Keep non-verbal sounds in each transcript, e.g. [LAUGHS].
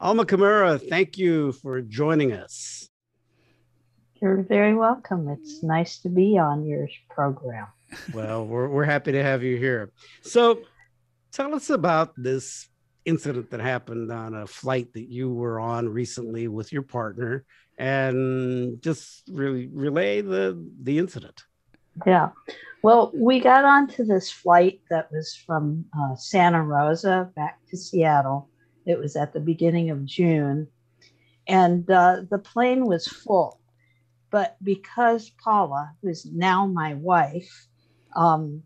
Alma Kimura, thank you for joining us. You're very welcome. It's nice to be on your program. Well, we're, we're happy to have you here. So, tell us about this incident that happened on a flight that you were on recently with your partner and just really relay the the incident yeah well we got onto this flight that was from uh, santa rosa back to seattle it was at the beginning of june and uh, the plane was full. But because paula who's now my wife um,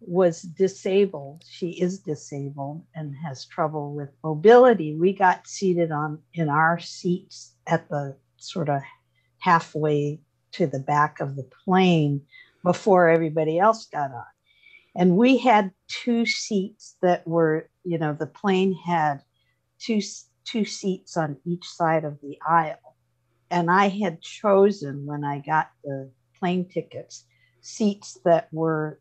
was disabled she is disabled and has trouble with mobility we got seated on in our seats at the sort of halfway to the back of the plane before everybody else got on. And we had two seats that were you know the plane had two two seats on each side of the aisle and i had chosen when i got the plane tickets seats that were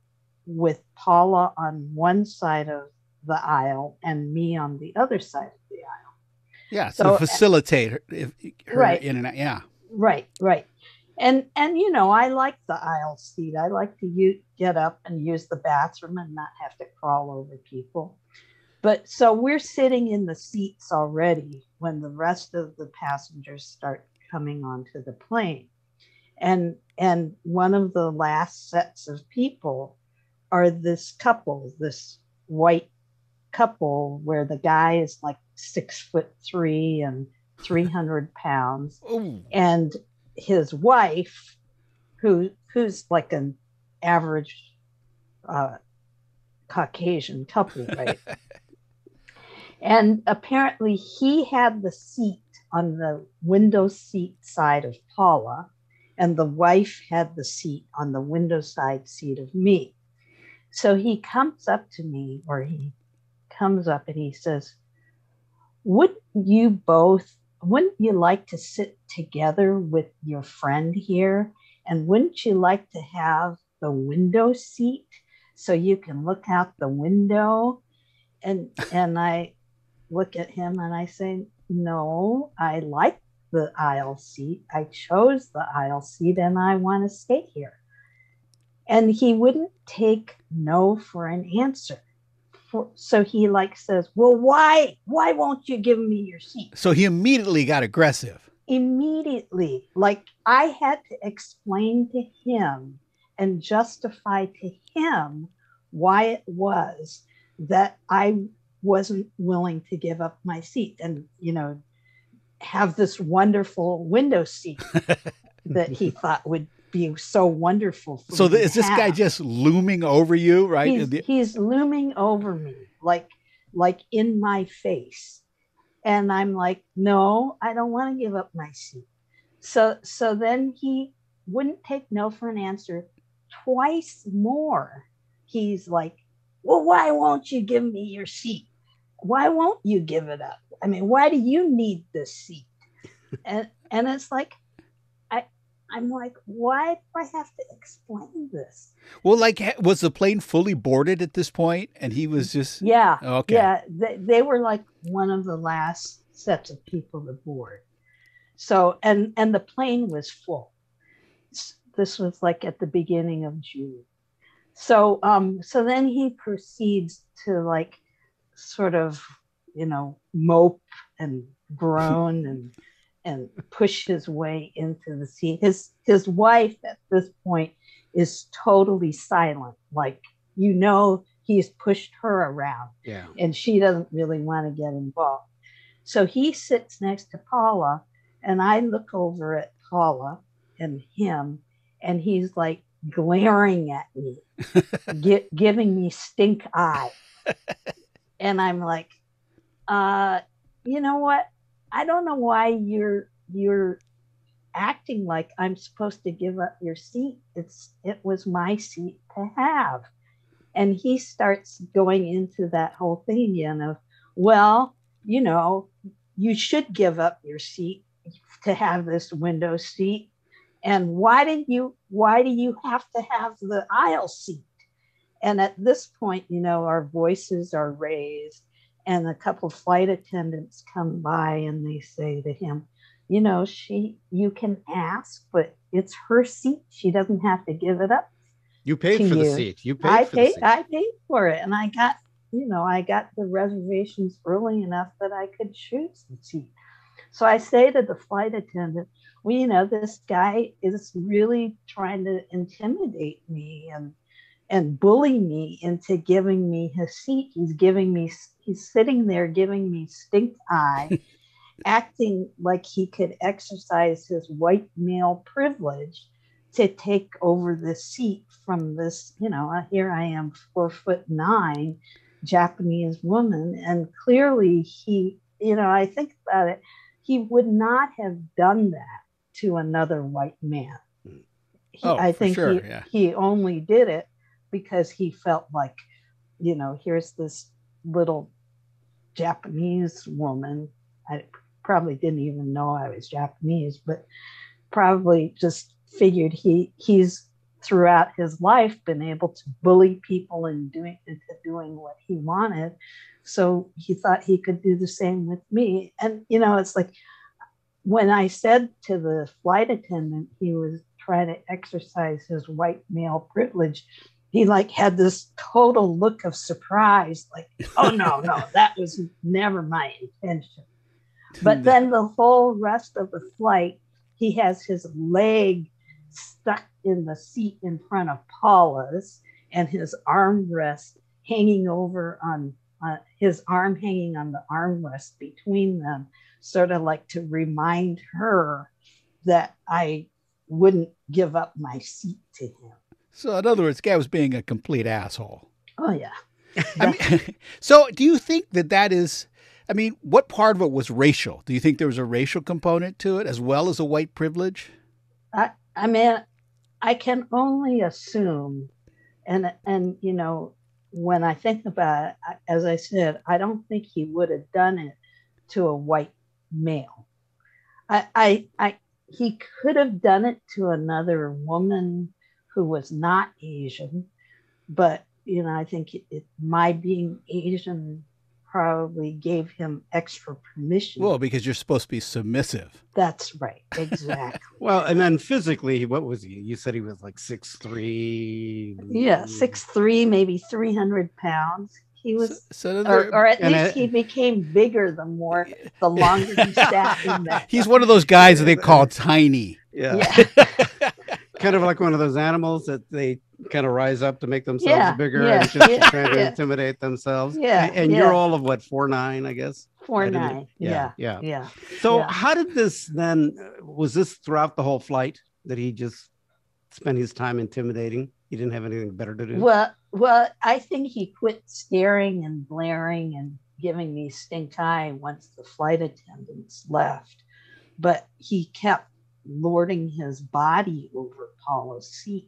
with Paula on one side of the aisle and me on the other side of the aisle. Yeah, so, so facilitate her, her right. in and out. Yeah. Right, right. And and you know, I like the aisle seat. I like to use, get up and use the bathroom and not have to crawl over people. But so we're sitting in the seats already when the rest of the passengers start coming onto the plane. And and one of the last sets of people are this couple, this white couple, where the guy is like six foot three and 300 [LAUGHS] pounds. Ooh. And his wife, who who's like an average uh, Caucasian couple, right? [LAUGHS] and apparently he had the seat on the window seat side of Paula, and the wife had the seat on the window side seat of me. So he comes up to me, or he comes up and he says, Would you both, wouldn't you like to sit together with your friend here? And wouldn't you like to have the window seat so you can look out the window? And and I look at him and I say, No, I like the aisle seat. I chose the aisle seat and I want to stay here. And he wouldn't take no for an answer. For, so he like says, "Well, why why won't you give me your seat?" So he immediately got aggressive. Immediately, like I had to explain to him and justify to him why it was that I wasn't willing to give up my seat and you know have this wonderful window seat [LAUGHS] that he thought would be so wonderful. so is this guy just looming over you, right? He's, the... he's looming over me, like like in my face, and I'm like, no, I don't want to give up my seat. So so then he wouldn't take no for an answer. Twice more, he's like, well, why won't you give me your seat? Why won't you give it up? I mean, why do you need this seat? and and it's like I I'm like, why do I have to explain this? Well, like, was the plane fully boarded at this point, and he was just yeah, okay, yeah. They, they were like one of the last sets of people to board. So, and and the plane was full. This was like at the beginning of June. So, um, so then he proceeds to like, sort of, you know, mope and groan and and push his way into the seat. His his wife at this point is totally silent, like you know he's pushed her around, yeah, and she doesn't really want to get involved. So he sits next to Paula, and I look over at Paula and him, and he's like glaring at me, get, [LAUGHS] giving me stink eye, [LAUGHS] and I'm like, uh, you know what? I don't know why you're you're acting like I'm supposed to give up your seat. It's it was my seat to have. And he starts going into that whole thing again of, well, you know, you should give up your seat to have this window seat. And why did you why do you have to have the aisle seat? And at this point, you know, our voices are raised and a couple flight attendants come by and they say to him, you know, she you can ask, but it's her seat. She doesn't have to give it up. You paid for the seat. You paid I for paid the seat. I paid for it and I got, you know, I got the reservations early enough that I could choose the seat. So I say to the flight attendant, well, you know, this guy is really trying to intimidate me and and bully me into giving me his seat. He's giving me he's sitting there giving me stink eye, [LAUGHS] acting like he could exercise his white male privilege to take over the seat from this, you know, uh, here I am, four foot nine Japanese woman. And clearly he, you know, I think about it, he would not have done that to another white man. He, Oh, I think sure, he, yeah. he only did it because he felt like, you know, here's this little Japanese woman. I probably didn't even know I was Japanese, but probably just figured he he's throughout his life been able to bully people and doing into doing what he wanted. So he thought he could do the same with me. And you know, it's like when I said to the flight attendant he was trying to exercise his white male privilege, he like had this total look of surprise, like, oh no, no, [LAUGHS] that was never my intention. [LAUGHS] But then the whole rest of the flight, he has his leg stuck in the seat in front of Paula's and his armrest hanging over on uh, his arm hanging on the armrest between them, sort of like to remind her that I wouldn't give up my seat to him. So, in other words, guy was being a complete asshole. Oh, yeah. I mean, [LAUGHS] so do you think that that is? I mean, what part of it was racial? Do you think there was a racial component to it as well as a white privilege? I, I mean, I can only assume, and and you know, when I think about it, as I said, I don't think he would have done it to a white male. I, I, I, he could have done it to another woman who was not Asian, but you know, I think it, it, my being Asian probably gave him extra permission. Well, because you're supposed to be submissive. That's right, [LAUGHS] exactly. Well, and then physically, what was he? You said he was like six three. Yeah, six three, maybe three hundred pounds. He was, so or, there- or at least it- he became bigger the more, [LAUGHS] the longer he sat in [LAUGHS] that. he's one of those guys that they call tiny. Yeah. Yeah, kind of like one of those animals that they kind of rise up to make themselves Yeah, bigger yeah, and just [LAUGHS] yeah, trying to intimidate themselves. Yeah, And, and you're all of what, four nine, I guess. four nine. Yeah, Yeah. yeah. So how did this then uh, was this throughout the whole flight that he just spent his time intimidating? He didn't have anything better to do. Well, well, I think he quit staring and blaring and giving me stink eye once the flight attendants left, but he kept lording his body over Paula's seat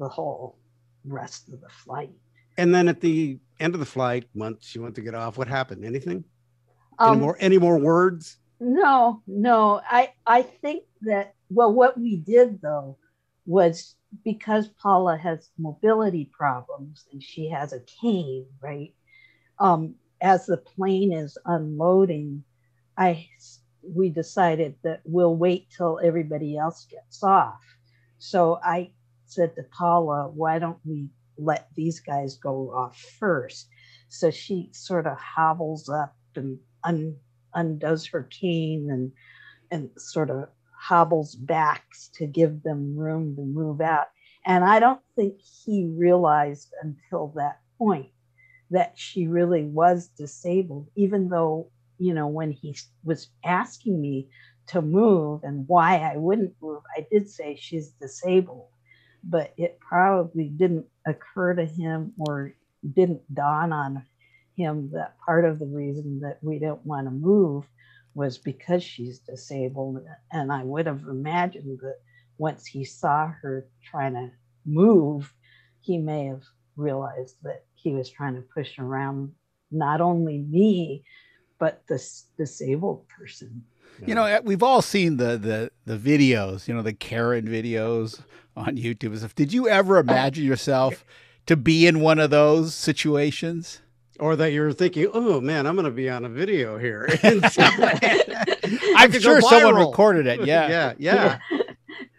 the whole rest of the flight. And then at the end of the flight, once you went to get off, what happened? Anything? Um, any more any more words? No, no. I I think that well, what we did though was because Paula has mobility problems and she has a cane, right? Um, as the plane is unloading, I we decided that we'll wait till everybody else gets off. So I said to Paula, why don't we let these guys go off first? So she sort of hobbles up and un, undoes her cane and and sort of hobbles back to give them room to move out. And I don't think he realized until that point that she really was disabled, even though, you know, when he was asking me to move and why I wouldn't move, I did say she's disabled. But it probably didn't occur to him or didn't dawn on him that part of the reason that we didn't want to move was because she's disabled. And I would have imagined that once he saw her trying to move, he may have realized that he was trying to push around not only me, but this disabled person. You know, eh, we've all seen the the the videos, you know, the Karen videos on YouTube and stuff. Did you ever imagine yourself to be in one of those situations? or that you're thinking, oh man, I'm going to be on a video here. [LAUGHS] I'm [LAUGHS] sure someone recorded it. Yeah. [LAUGHS] yeah. Yeah. Yeah.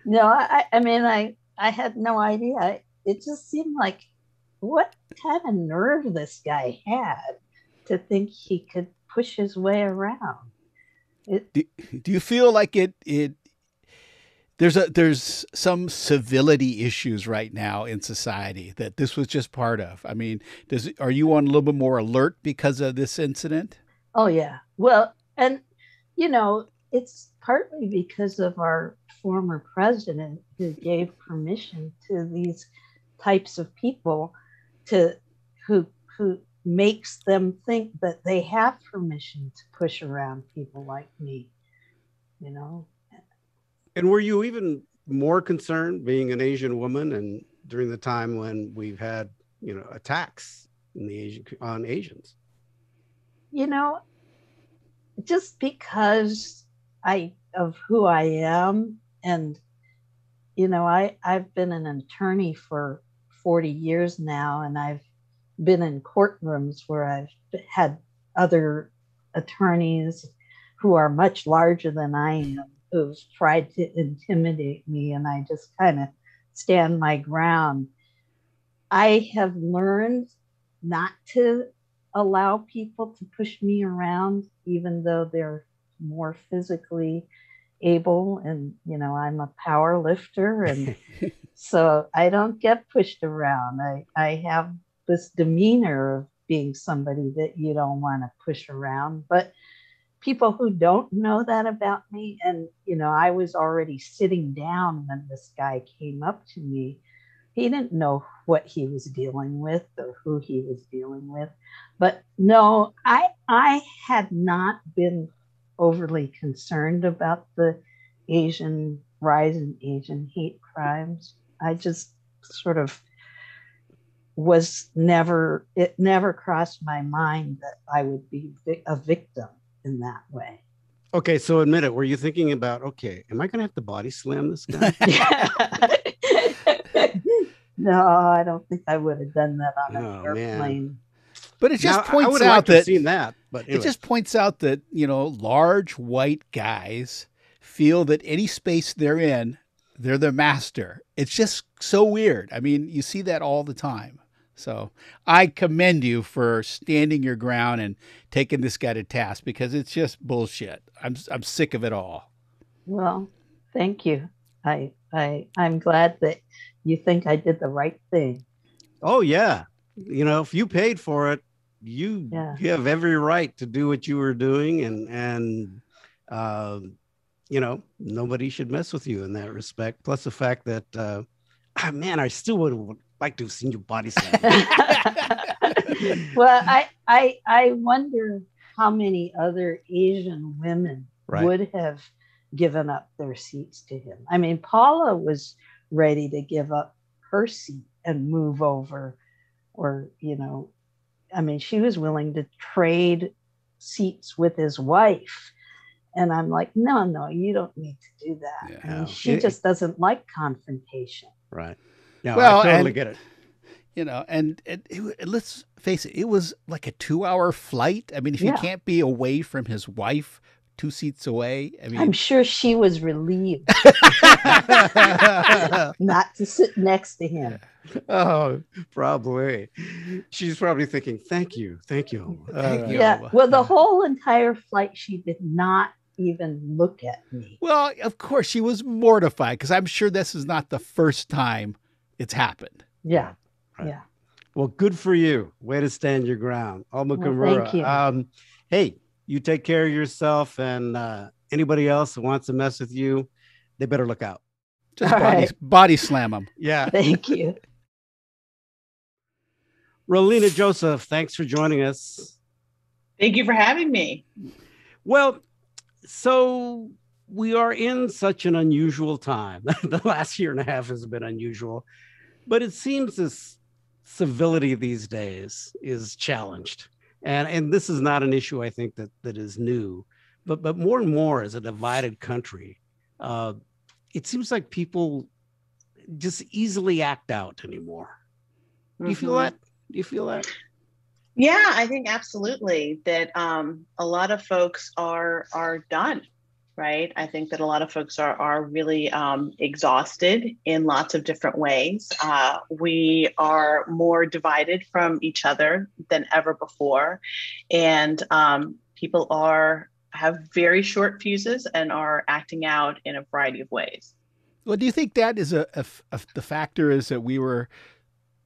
No, I, I mean, I, I had no idea. It just seemed like what kind of nerve this guy had to think he could push his way around. Do, do you feel like it, it, there's a there's some civility issues right now in society that this was just part of. I mean, does are you on a little bit more alert because of this incident? Oh yeah. Well, and you know, it's partly because of our former president who gave permission to these types of people to who who makes them think that they have permission to push around people like me you know? And were you even more concerned being an asian woman and during the time when we've had you know attacks in the asian on asians? You know just because i of who i am and you know i i've been an attorney for 40 years now and i've been in courtrooms where i've had other attorneys who are much larger than i am who've tried to intimidate me and i just kind of stand my ground. I have learned not to allow people to push me around even though they're more physically able and you know i'm a power lifter and [LAUGHS] so i don't get pushed around. I i have this demeanor of being somebody that you don't want to push around but people who don't know that about me and you know i was already sitting down when this guy came up to me he didn't know what he was dealing with or who he was dealing with but no i i had not been overly concerned about the Asian rise in Asian hate crimes. I just sort of was never, it never crossed my mind that I would be a victim in that way. Okay, so admit it. Were you thinking about, okay, am I going to have to body slam this guy? [LAUGHS] [LAUGHS] [LAUGHS] no, I don't think I would have done that on an oh, airplane. Man. But it just now, points out that seen that. But anyway. it just points out that you know large white guys feel that any space they're in, they're the master. It's just so weird. I mean, you see that all the time. So I commend you for standing your ground and taking this guy to task because it's just bullshit. I'm I'm sick of it all. Well, thank you. I I I'm glad that you think I did the right thing. Oh yeah. You know, if you paid for it, you yeah. you have every right to do what you were doing and and uh, you know nobody should mess with you in that respect plus the fact that uh oh, man i still would like to have seen your body [LAUGHS] [LAUGHS] well i i i wonder how many other asian women right. would have given up their seats to him i mean paula was ready to give up her seat and move over or you know I mean, she was willing to trade seats with his wife. And I'm like, no, no, you don't need to do that. Yeah. I mean, she it, just doesn't like confrontation. Right. Yeah, well, I totally and, get it. You know, and it, it, let's face it, it was like a two hour flight. I mean, if yeah. you can't be away from his wife two seats away. I mean, I'm sure she was relieved [LAUGHS] not to sit next to him. [LAUGHS] Oh, probably. She's probably thinking, "Thank you, thank you." Thank uh, you. Yeah. Well, the whole entire flight, she did not even look at me. Well, of course, she was mortified because I'm sure this is not the first time it's happened. Yeah. Right. Yeah. Well, good for you. Way to stand your ground, Alma well, Thank you. Um, hey, you take care of yourself and uh, anybody else that wants to mess with you, they better look out. Just body, right. body slam them. Yeah. [LAUGHS] Thank you. Ralina Joseph, thanks for joining us. Thank you for having me. Well, so we are in such an unusual time. [LAUGHS] the last year and a half has been unusual, but it seems this civility these days is challenged and and this is not an issue I think that that is new, but but more and more as a divided country, uh, it seems like people just easily act out anymore. Do you mm-hmm. feel that? Do you feel that? Yeah, I think absolutely that um, a lot of folks are are done, right? I think that a lot of folks are are really um, exhausted in lots of different ways. Uh, we are more divided from each other than ever before, and um, people are have very short fuses and are acting out in a variety of ways. Well, do you think that is a, a, a the factor is that we were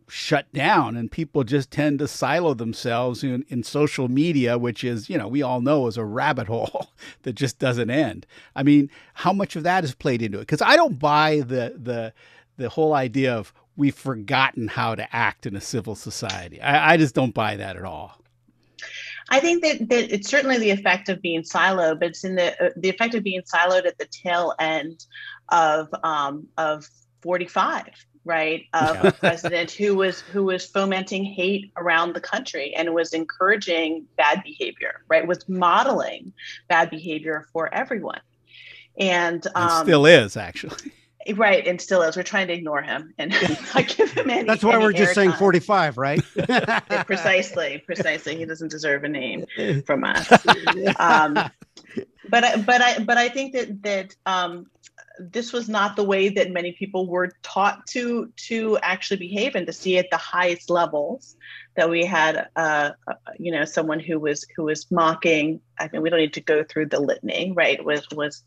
shut down and people just tend to silo themselves in, in social media, which is, you know, we all know is a rabbit [LAUGHS] hole that just doesn't end. I mean, how much of that is played into it? Because I don't buy the the the whole idea of we've forgotten how to act in a civil society. I, I just don't buy that at all. I think that, that it's certainly the effect of being siloed, but it's in the uh, the effect of being siloed at the tail end of um, of 45 right of yeah. a president who was who was fomenting hate around the country and was encouraging bad behavior right was modeling bad behavior for everyone. And, um, still is actually. [LAUGHS] Right and still is. We're trying to ignore him and [LAUGHS] not give him any that's why any we're just saying time. 45 right? [LAUGHS] Precisely precisely. He doesn't deserve a name from us. Um, but I, but I but I think that that um, this was not the way that many people were taught to to actually behave and to see at the highest levels that we had uh, uh, you know someone who was who was mocking. I mean we don't need to go through the litany right? Was was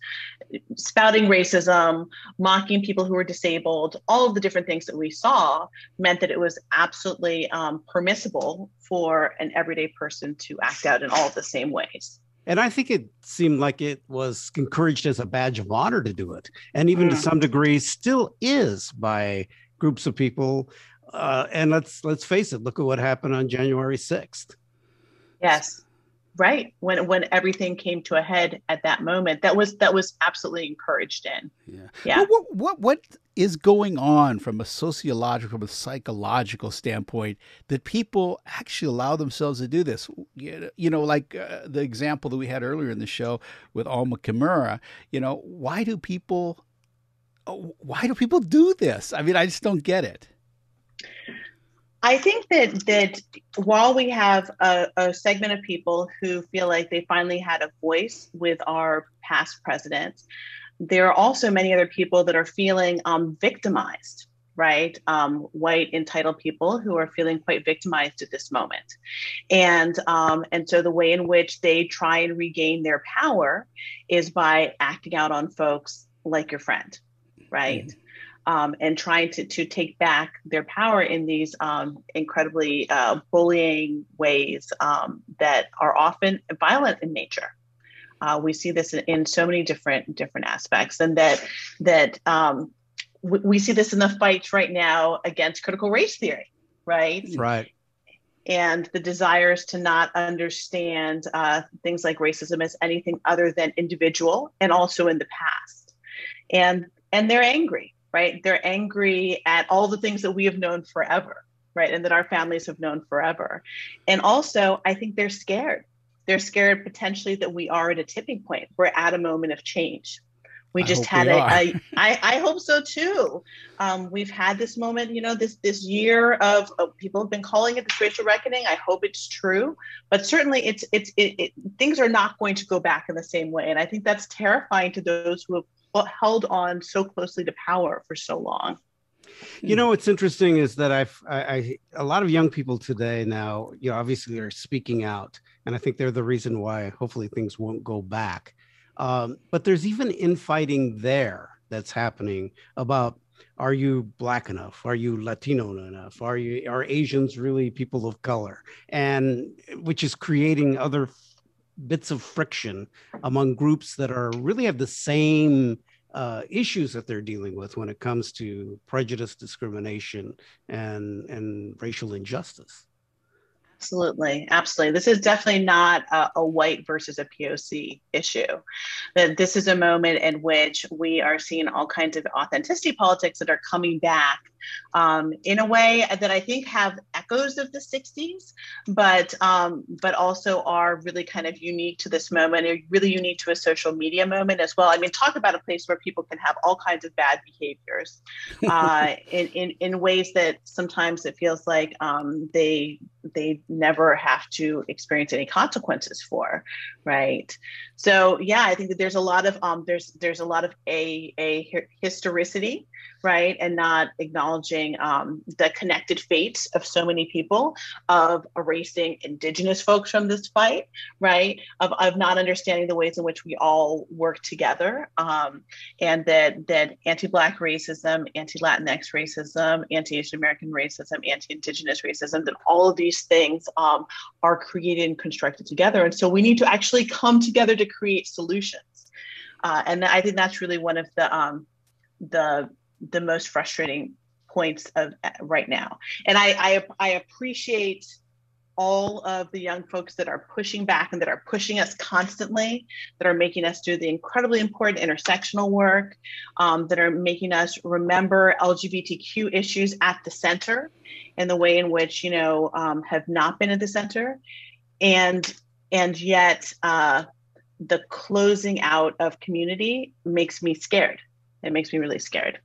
spouting racism mocking people who were disabled. All of the different things that we saw meant that it was absolutely um, permissible for an everyday person to act out in all the same ways and I think it seemed like it was encouraged as a badge of honor to do it, and even mm. to some degree still is by groups of people. Uh, and let's let's face it, look at what happened on January sixth. Yes, right. When when everything came to a head at that moment that was that was absolutely encouraged in. Yeah. Yeah. What, what what is going on from a sociological a psychological standpoint that people actually allow themselves to do this? You know like uh, the example that we had earlier in the show with alma kimura you know why do people uh, why do people do this? I mean i just don't get it I think that that while we have a, a, segment of people who feel like they finally had a voice with our past presidents, there are also many other people that are feeling um, victimized. Right, um, white entitled people who are feeling quite victimized at this moment, and um, and so the way in which they try and regain their power is by acting out on folks like your friend, right? Mm-hmm um, and trying to, to take back their power in these um, incredibly uh, bullying ways um, that are often violent in nature. Uh, we see this in, in, so many different different aspects, and that that um, w- we see this in the fights right now against critical race theory, right? Right. And the desires to not understand uh, things like racism as anything other than individual, and also in the past, and and they're angry right? They're angry at all the things that we have known forever, right? And that our families have known forever. And also, I think they're scared. They're scared potentially that we are at a tipping point. We're at a moment of change. We just had a, a I, I hope so too. Um, we've had this moment, you know, this this year of, of, people have been calling it the racial reckoning. I hope it's true, but certainly it's it's it, it, things are not going to go back in the same way, and I think that's terrifying to those who have held on so closely to power for so long. You know what's interesting is that I've I, I, a lot of young people today now, you know, obviously are speaking out, and I think they're the reason why hopefully things won't go back. Um, but there's even infighting there that's happening about are you black enough are you latino enough are you are asians really people of color and which is creating other bits of friction among groups that are really have the same uh, issues that they're dealing with when it comes to prejudice, discrimination, and and racial injustice. Absolutely, absolutely. This is definitely not a, a, white versus a POC issue. That this is a moment in which we are seeing all kinds of authenticity politics that are coming back um, in a way that I think have echoes of the 60s, but um, but also are really kind of unique to this moment, and really unique to a social media moment as well. I mean, talk about a place where people can have all kinds of bad behaviors [LAUGHS] uh, in, in in ways that sometimes it feels like um, they they never have to experience any consequences for right? So yeah i think that there's a lot of um there's there's a lot of a a historicity right? And not acknowledging um, the connected fates of so many people of erasing indigenous folks from this fight right? Of, of not understanding the ways in which we all work together um, and that that anti-black racism anti-latinx racism anti-asian american racism anti-indigenous racism that all of these things um, are created and constructed together. And so we need to actually come together to create solutions. Uh, and i think that's really one of the um, the the most frustrating points of right now. And I, I, I appreciate all of the young folks that are pushing back and that are pushing us constantly, that are making us do the incredibly important intersectional work, um, that are making us remember LGBTQ issues at the center in the way in which you know um, have not been at the center, and and yet uh, the closing out of community makes me scared. It makes me really scared.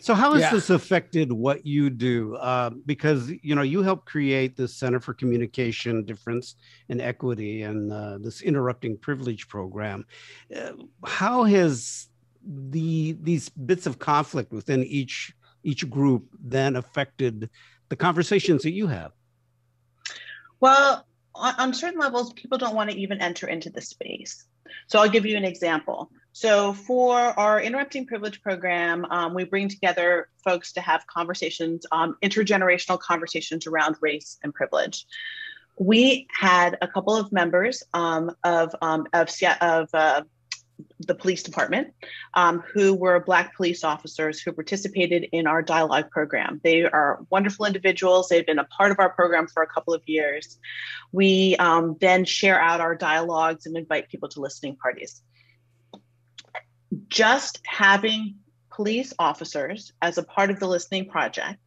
So how has yeah. this affected what you do? Uh, because you know you help create the Center for Communication Difference and Equity and uh, this interrupting privilege program. Uh, how has the these bits of conflict within each each group then affected the conversations that you have? Well, on, on certain levels, people don't want to even enter into the space. So I'll give you an example. So for our interrupting privilege program, um, we bring together folks to have conversations, um, intergenerational conversations around race and privilege. We had a couple of members um, of um, of, of uh, the police department um, who were black police officers who participated in our dialogue program. They are wonderful individuals. They've been a part of our program for a couple of years. We um, then share out our dialogues and invite people to listening parties just having police officers as a part of the listening project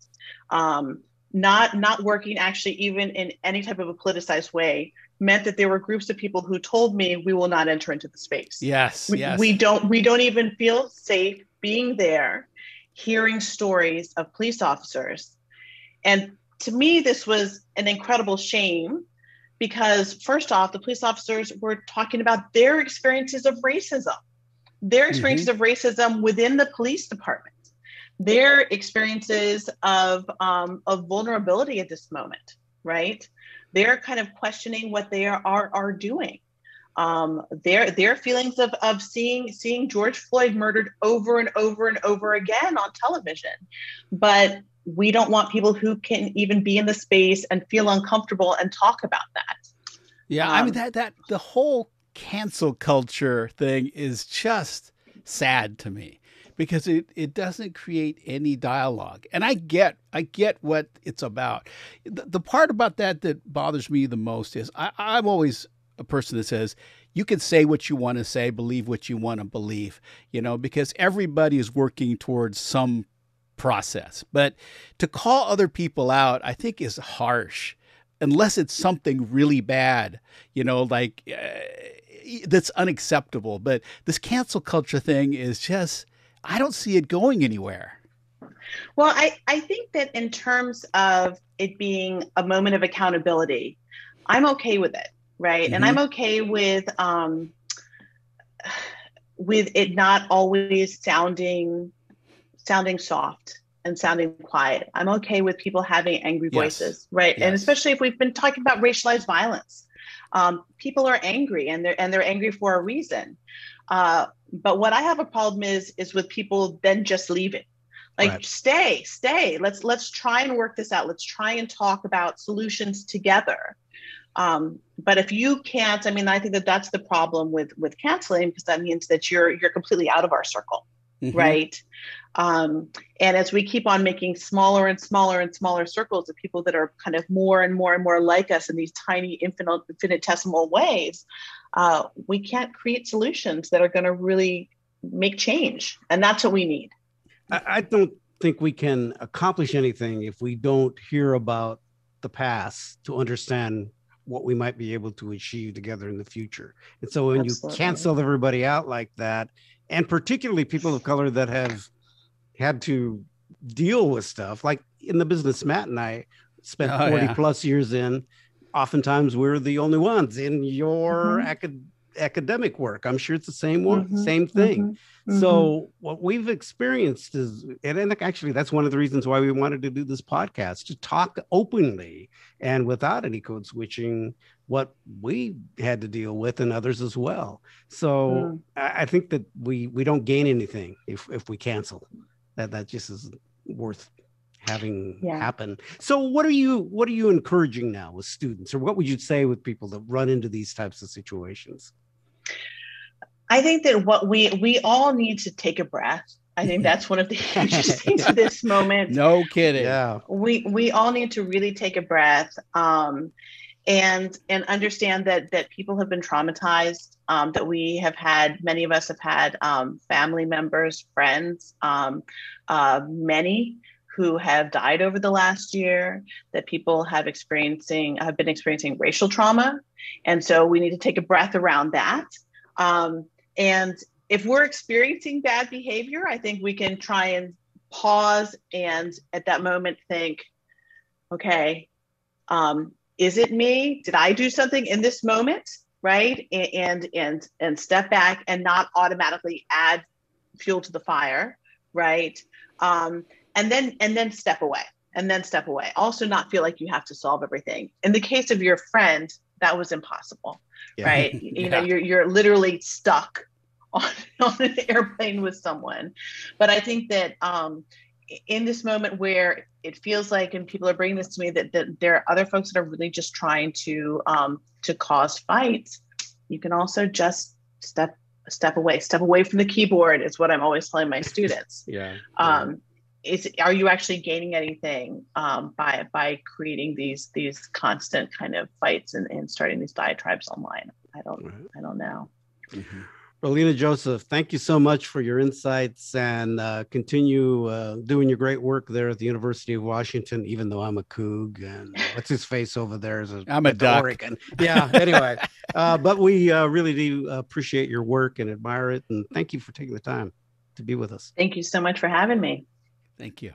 um, not not working actually even in any type of a politicized way meant that there were groups of people who told me we will not enter into the space. Yes, we, yes. we don't we don't even feel safe being there, hearing stories of police officers. And to me, this was an incredible shame because first off, the police officers were talking about their experiences of racism, their experiences mm-hmm. of racism within the police department, their experiences of um, of vulnerability at this moment, right? they're kind of questioning what they are are, are doing. Um, their their feelings of of seeing seeing George Floyd murdered over and over and over again on television, but we don't want people who can even be in the space and feel uncomfortable and talk about that. Yeah, um, I mean um, that that the whole cancel culture thing is just sad to me because it, it doesn't create any dialogue. And I get I get what it's about. The, the part about that that bothers me the most is I, I'm always a person that says you can say what you want to say, believe what you want to believe, you know, because everybody is working towards some process. But to call other people out, I think is harsh unless it's something really bad, you know, like uh, that's unacceptable. But this cancel culture thing is just I don't see it going anywhere. Well, I, I think that in terms of it being a moment of accountability, I'm okay with it, right? Mm-hmm. And I'm okay with um, with it not always sounding sounding soft and sounding quiet. I'm okay with people having angry voices, yes. right? Yes. And especially if we've been talking about racialized violence, um, people are angry and they're and they're angry for a reason. Uh, but what I have a problem is is with people then just leaving. Like right. stay, stay. Let's let's try and work this out. Let's try and talk about solutions together. Um, but if you can't, I mean, I think that that's the problem with with canceling because that means that you're you're completely out of our circle, mm-hmm. right? Um, and as we keep on making smaller and smaller and smaller circles of people that are kind of more and more and more like us in these tiny infinite, infinitesimal ways, uh, we can't create solutions that are going to really make change. And that's what we need. I, I don't think we can accomplish anything if we don't hear about the past to understand what we might be able to achieve together in the future. And so when Absolutely. you cancel everybody out like that, and particularly people of color that have had to deal with stuff like in the business Matt and I spent Oh, 40 yeah. plus years in. Oftentimes we're the only ones in your Mhm. acad- academic work. I'm sure it's the same one, Mhm, same thing. mhm, mhm. So what we've experienced is, and actually that's one of the reasons why we wanted to do this podcast to talk openly and without any code switching what we had to deal with and others as well. So Mm. I, I think that we we don't gain anything if if we cancel. That that just isn't worth having Yeah. happen. So what are you what are you encouraging now with students, or what would you say with people that run into these types of situations? I think that what we we all need to take a breath. I think that's one of the [LAUGHS] hugest things of this moment. No kidding. Yeah. we we all need to really take a breath um, and and understand that that people have been traumatized um, that we have had many of us have had um, family members friends um, uh, many who have died over the last year that people have experiencing have been experiencing racial trauma. And so we need to take a breath around that. Um, and if we're experiencing bad behavior i think we can try and pause and at that moment think, okay, um, is it me? Did I do something in this moment? Right. And and and step back and not automatically add fuel to the fire. Right. Um, and then and then step away and then step away. Also not feel like you have to solve everything. In the case of your friend, that was impossible. Yeah. Right. [LAUGHS] You know, Yeah. you're you're literally stuck [LAUGHS] on, on an airplane with someone. But I think that um, in this moment where it feels like, and people are bringing this to me, that, that there are other folks that are really just trying to um, to cause fights, you can also just step step away, step away from the keyboard. Is what I'm always telling my students. [LAUGHS] Yeah. Um, is are you actually gaining anything um, by by creating these these constant kind of fights and, and starting these diatribes online? I don't. I don't know. Mhm. Ralina Joseph, thank you so much for your insights and uh, continue uh, doing your great work there at the University of Washington, even though I'm a Coug and what's his face over there is a, [LAUGHS] I'm a at duck. Oregon. Yeah, anyway, [LAUGHS] uh, but we uh, really do appreciate your work and admire it. And thank you for taking the time to be with us. Thank you so much for having me. Thank you.